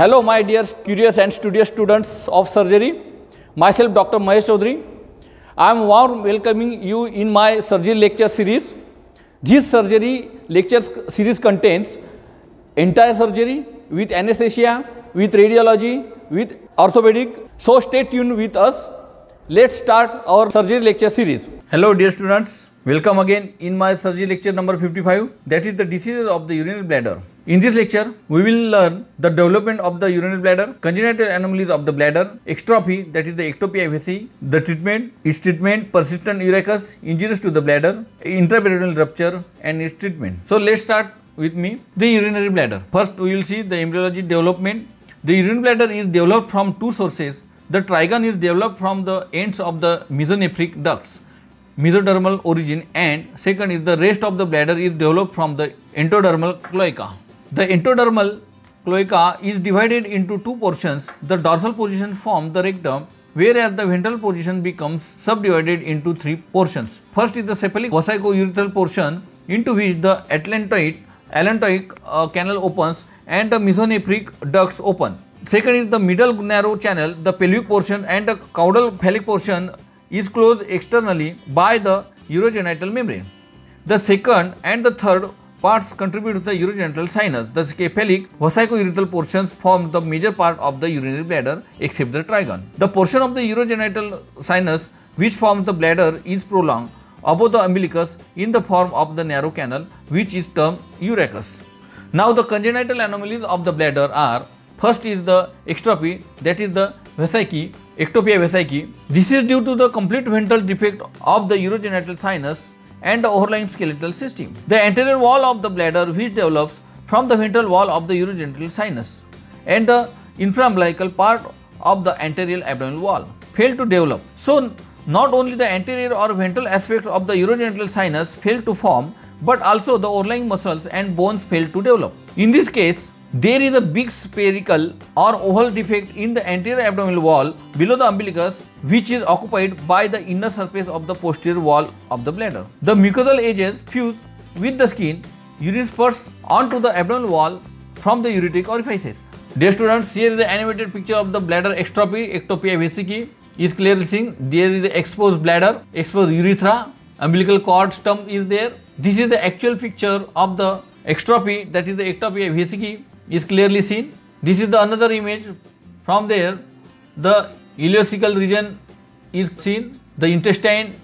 Hello, my dear curious and studious students of surgery. Myself, Dr. Mahesh Chaudhari. I am warm welcoming you in my surgery lecture series. This surgery lecture series contains entire surgery with anesthesia, with radiology, with orthopedic. So stay tuned with us. Let's start our surgery lecture series. Hello, dear students. Welcome again in my surgery lecture number 55 that is the diseases of the urinary bladder. In this lecture, we will learn the development of the urinary bladder, congenital anomalies of the bladder, exstrophy that is the ectopia vesi, the treatment, its treatment, persistent urachus, injuries to the bladder, intraperitoneal rupture and its treatment. So let's start with me the urinary bladder. First we will see the embryology development. The urinary bladder is developed from two sources. The trigone is developed from the ends of the mesonephric ducts mesodermal origin and second is the rest of the bladder is developed from the endodermal cloaca. The endodermal cloaca is divided into two portions. The dorsal position forms the rectum whereas the ventral position becomes subdivided into three portions. First is the cephalic vesico-urethral portion into which the atlantoid allantoic uh, canal opens and the mesonephric ducts open. Second is the middle narrow channel, the pelvic portion and the caudal phallic portion is closed externally by the urogenital membrane. The second and the third parts contribute to the urogenital sinus. The cephalic vesico-urethral portions form the major part of the urinary bladder except the trigone. The portion of the urogenital sinus which forms the bladder is prolonged above the umbilicus in the form of the narrow canal which is termed urachus. Now the congenital anomalies of the bladder are first is the exstrophy that is the vesicae ectopia vesicae. This is due to the complete ventral defect of the urogenital sinus and the overlying skeletal system. The anterior wall of the bladder which develops from the ventral wall of the urogenital sinus and the infraumbilical part of the anterior abdominal wall fail to develop. So, not only the anterior or ventral aspect of the urogenital sinus fail to form, but also the overlying muscles and bones fail to develop. In this case, there is a big spherical or oval defect in the anterior abdominal wall below the umbilicus which is occupied by the inner surface of the posterior wall of the bladder. The mucosal edges fuse with the skin, urine spurts onto the abdominal wall from the ureteric orifices. Dear students, here is the animated picture of the bladder exstrophy, ectopia vesicae is clearly seen. There is the exposed bladder, exposed urethra, umbilical cord stump is there. This is the actual picture of the exstrophy that is the ectopia vesicae is clearly seen. This is the another image. From there, the ileocecal region is seen. The intestine,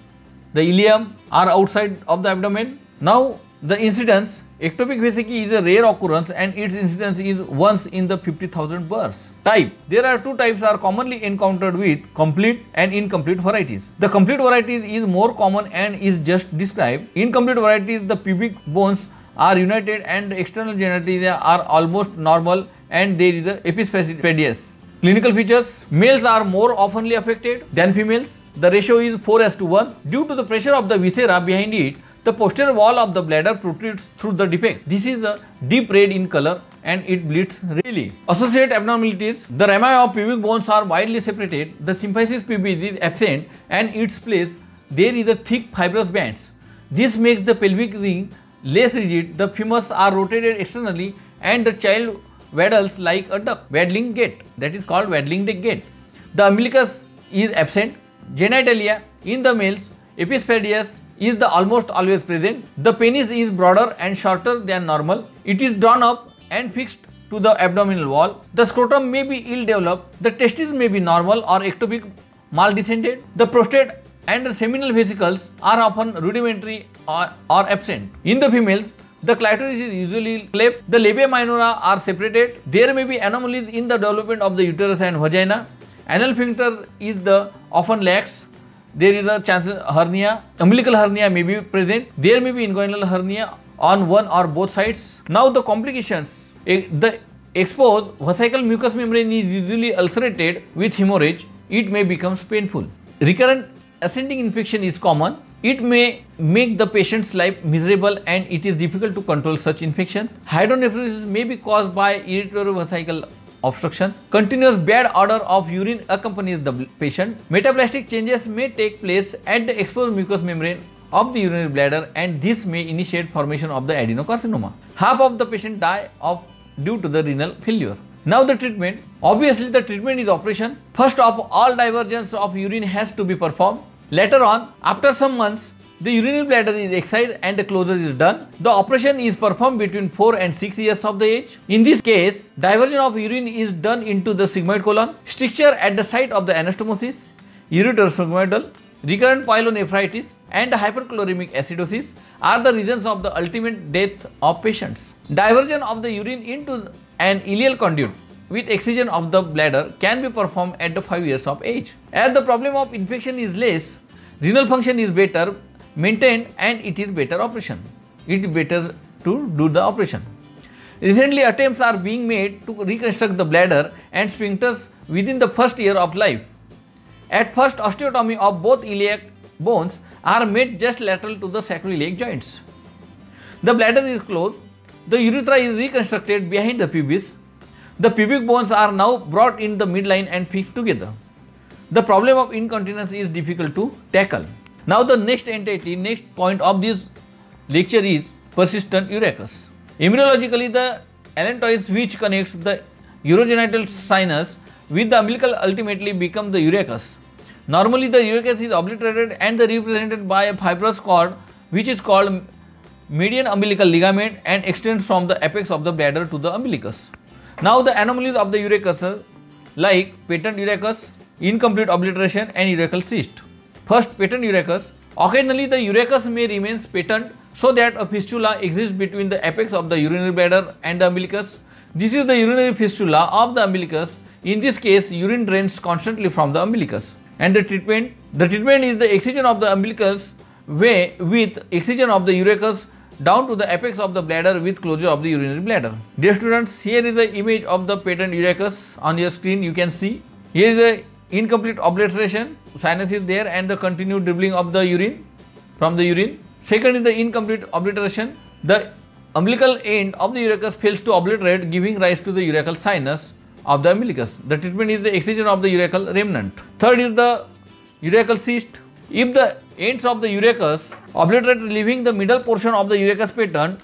the ileum are outside of the abdomen. Now, the incidence ectopic vesicae is a rare occurrence and its incidence is once in the 50,000 births. Type There are two types are commonly encountered with complete and incomplete varieties. The complete varieties is more common and is just described. Incomplete varieties the pubic bones are united and external genitalia are almost normal and there is a epispadias. Clinical features Males are more oftenly affected than females. The ratio is 4 as to 1. Due to the pressure of the viscera behind it, the posterior wall of the bladder protrudes through the defect. This is a deep red in color and it bleeds really. Associated abnormalities The rami of pubic bones are widely separated. The symphysis pubis is absent and its place there is a thick fibrous bands. This makes the pelvic ring less rigid, the femurs are rotated externally and the child waddles like a duck, waddling gait that is called waddling gait. The umbilicus is absent, genitalia in the males, epispadias is the almost always present. The penis is broader and shorter than normal. It is drawn up and fixed to the abdominal wall. The scrotum may be ill developed. The testes may be normal or ectopic maldescended. The prostate and the seminal vesicles are often rudimentary or, or absent. In the females, the clitoris is usually cleft. The labia minora are separated. There may be anomalies in the development of the uterus and vagina. Anal sphincter is the often lax. There is a chance of hernia. Umbilical hernia may be present. There may be inguinal hernia on one or both sides. Now the complications. The exposed vesical mucous membrane is usually ulcerated with hemorrhage. It may become painful. Recurrent ascending infection is common. It may make the patient's life miserable and it is difficult to control such infection. Hydronephrosis may be caused by vesical obstruction. Continuous bad odor of urine accompanies the patient. Metaplastic changes may take place at the exposed mucous membrane of the urinary bladder and this may initiate formation of the adenocarcinoma. Half of the patient die of due to the renal failure. Now the treatment. Obviously the treatment is operation. First of all divergence of urine has to be performed. Later on, after some months, the urinary bladder is excised and the closure is done. The operation is performed between 4 and 6 years of the age. In this case, diversion of urine is done into the sigmoid colon, stricture at the site of the anastomosis, ureterosigmoidal, recurrent pyelonephritis and hyperchloremic acidosis are the reasons of the ultimate death of patients. Diversion of the urine into an ileal conduit with excision of the bladder can be performed at the 5 years of age. As the problem of infection is less, renal function is better maintained and it is better operation. It is better to do the operation. Recently attempts are being made to reconstruct the bladder and sphincters within the first year of life. At first osteotomy of both iliac bones are made just lateral to the sacroiliac joints. The bladder is closed, the urethra is reconstructed behind the pubis. The pubic bones are now brought in the midline and fixed together. The problem of incontinence is difficult to tackle. Now the next entity, next point of this lecture is persistent urachus. Embryologically, the allantois which connects the urogenital sinus with the umbilical ultimately become the urachus. Normally the urachus is obliterated and represented by a fibrous cord which is called median umbilical ligament and extends from the apex of the bladder to the umbilicus. Now the anomalies of the urachus like patent urachus, incomplete obliteration and urachal cyst. First, patent urachus. Occasionally, the urachus may remain patent so that a fistula exists between the apex of the urinary bladder and the umbilicus. This is the urinary fistula of the umbilicus. In this case, urine drains constantly from the umbilicus. And the treatment? The treatment is the excision of the umbilicus way with excision of the urachus down to the apex of the bladder with closure of the urinary bladder. Dear students, here is the image of the patent urachus on your screen. You can see. Here is the incomplete obliteration, sinus is there and the continued dribbling of the urine from the urine. Second is the incomplete obliteration. The umbilical end of the urachus fails to obliterate giving rise to the urachal sinus of the umbilicus. The treatment is the excision of the urachal remnant. Third is the urachal cyst. If the ends of the urachus obliterate leaving the middle portion of the urachus patent,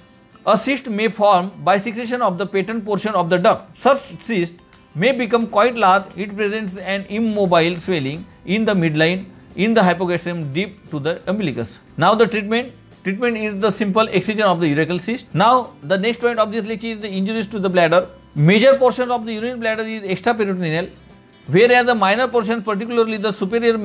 a cyst may form by secretion of the patent portion of the duct. Such cyst may become quite large. It presents an immobile swelling in the midline in the hypogastrium deep to the umbilicus. Now the treatment. Treatment is the simple excision of the urachal cyst. Now the next point of this lecture is the injuries to the bladder. Major portion of the urinary bladder is extraperitoneal, whereas the minor portion, particularly the superior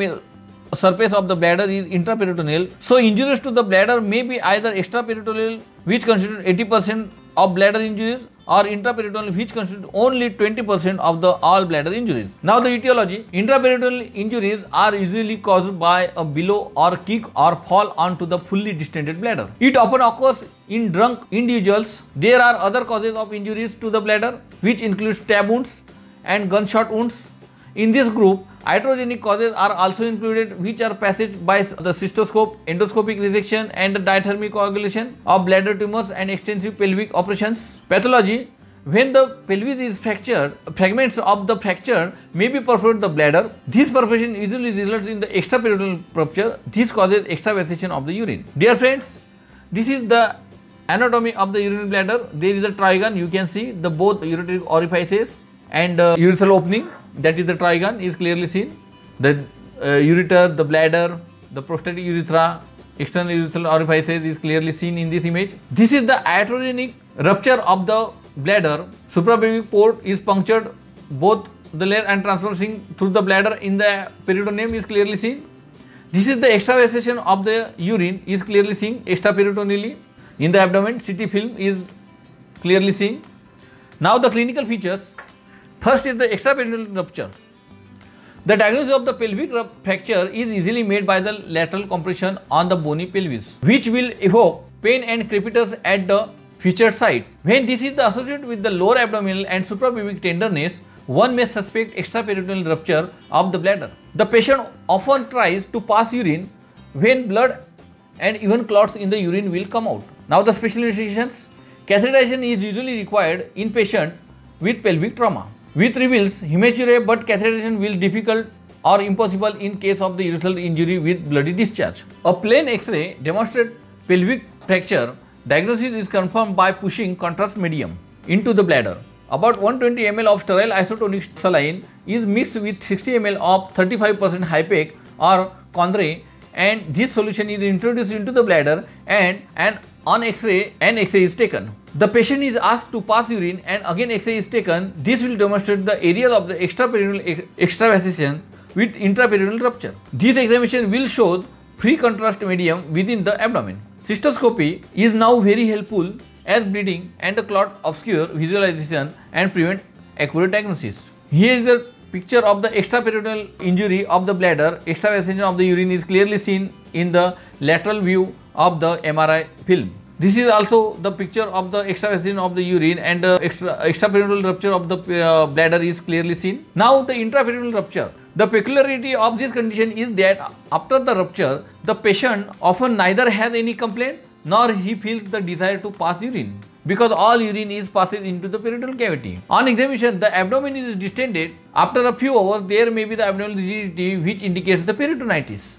surface of the bladder is intraperitoneal. So injuries to the bladder may be either extraperitoneal which constitute 80% of bladder injuries or intraperitoneal which constitute only 20% of the all bladder injuries. Now the etiology, intraperitoneal injuries are usually caused by a below or kick or fall onto the fully distended bladder. It often occurs in drunk individuals. There are other causes of injuries to the bladder which include stab wounds and gunshot wounds. In this group, Iatrogenic causes are also included which are passage by the cystoscope, endoscopic resection and diathermy coagulation of bladder tumors and extensive pelvic operations. Pathology when the pelvis is fractured, fragments of the fracture may be perforate the bladder. This perforation usually results in the extraperitoneal rupture. This causes extravasation of the urine. Dear friends, this is the anatomy of the urinary bladder. There is a trigone. You can see the both ureteric orifices and uh, urethral opening that is the trigone is clearly seen. The uh, ureter, the bladder, the prostatic urethra, external urethral orifices is clearly seen in this image. This is the iatrogenic rupture of the bladder. Suprapubic port is punctured both the layer and transversing through the bladder in the peritoneum is clearly seen. This is the extravasation of the urine is clearly seen extraperitoneally. In the abdomen, CT film is clearly seen. Now the clinical features First is the extraperitoneal rupture. The diagnosis of the pelvic fracture is easily made by the lateral compression on the bony pelvis, which will evoke pain and crepitus at the featured site. When this is associated with the lower abdominal and suprapubic tenderness, one may suspect extraperitoneal rupture of the bladder. The patient often tries to pass urine when blood and even clots in the urine will come out. Now the special investigations. Catheterization is usually required in patient with pelvic trauma which reveals hematuria but catheterization will difficult or impossible in case of the urethral injury with bloody discharge. A plain X-ray demonstrates pelvic fracture. Diagnosis is confirmed by pushing contrast medium into the bladder. About 120 ml of sterile isotonic saline is mixed with 60 ml of 35% Hypaque or Conray and this solution is introduced into the bladder and an on X-ray an X-ray is taken. The patient is asked to pass urine and again X-ray is taken. This will demonstrate the area of the extraperitoneal extravasation with intraperitoneal rupture. This examination will show free contrast medium within the abdomen. Cystoscopy is now very helpful as bleeding and the clot obscure visualization and prevent accurate diagnosis. Here is a picture of the extraperitoneal injury of the bladder. Extravasation of the urine is clearly seen in the lateral view of the MRI film. This is also the picture of the extravasation of the urine and the extra, extraperitoneal rupture of the uh, bladder is clearly seen. Now the intraperitoneal rupture. The peculiarity of this condition is that after the rupture, the patient often neither has any complaint nor he feels the desire to pass urine because all urine is passes into the peritoneal cavity. On examination, the abdomen is distended. After a few hours, there may be the abdominal rigidity which indicates the peritonitis.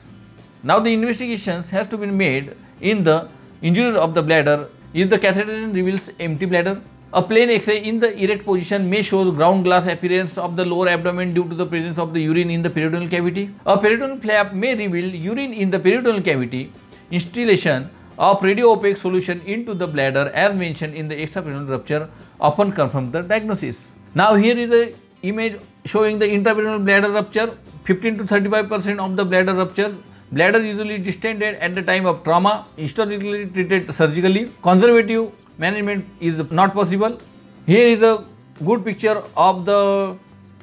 Now the investigations has to be made in the injury of the bladder. If the catheterization reveals empty bladder, a plain X-ray in the erect position may show ground glass appearance of the lower abdomen due to the presence of the urine in the peritoneal cavity. A peritoneal flap may reveal urine in the peritoneal cavity. Instillation of radiopaque solution into the bladder as mentioned in the extraperitoneal rupture often confirm the diagnosis. Now here is a image showing the intraperitoneal bladder rupture 15 to 35 percent of the bladder rupture bladder usually distended at the time of trauma historically treated surgically conservative management is not possible here is a good picture of the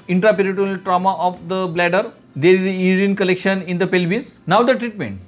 intraperitoneal trauma of the bladder there is urine collection in the pelvis now the treatment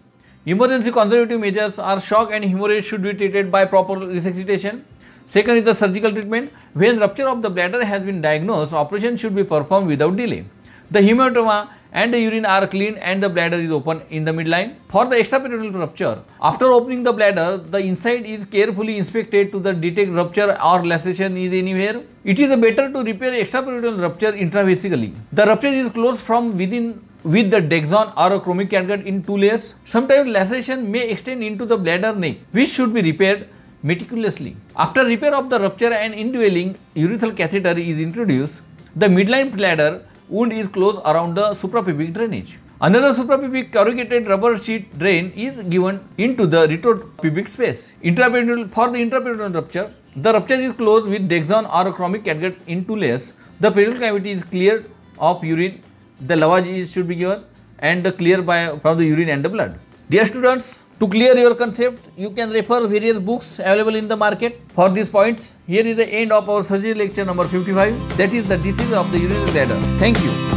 Emergency conservative measures are shock and hemorrhage should be treated by proper resuscitation. Second is the surgical treatment. When rupture of the bladder has been diagnosed, operation should be performed without delay. The hematoma and the urine are clean and the bladder is open in the midline. For the extraperitoneal rupture, after opening the bladder, the inside is carefully inspected to the detect rupture or laceration is anywhere. It is better to repair extraperitoneal rupture intravesically. The rupture is closed from within with the Dexon or a chromic catgut in two layers. Sometimes laceration may extend into the bladder neck which should be repaired meticulously. After repair of the rupture and indwelling urethral catheter is introduced, the midline bladder wound is closed around the suprapubic drainage. Another suprapubic corrugated rubber sheet drain is given into the retropubic space. Intraperitoneal, for the intraperitoneal rupture, the rupture is closed with Dexon or chromic catgut in two layers. The peritoneal cavity is cleared of urine the lavage should be given and the clear by from the urine and the blood. Dear students, to clear your concept, you can refer various books available in the market for these points. Here is the end of our surgery lecture number 55. That is the disease of the urinary bladder. Thank you.